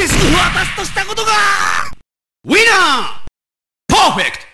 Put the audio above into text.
景スを私としたことがウィナーパーフェクト